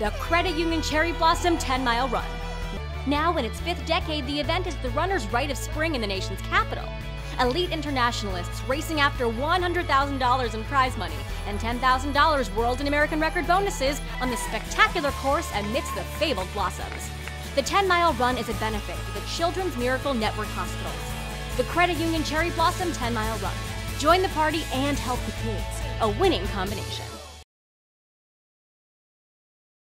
the Credit Union Cherry Blossom 10 Mile Run. Now, in its fifth decade, the event is the runner's rite of spring in the nation's capital. Elite internationalists racing after $100,000 in prize money and $10,000 world and American record bonuses on this spectacular course amidst the fabled blossoms. The 10 mile run is a benefit for the Children's Miracle Network Hospitals. The Credit Union Cherry Blossom 10 mile run. Join the party and help the kids. A winning combination.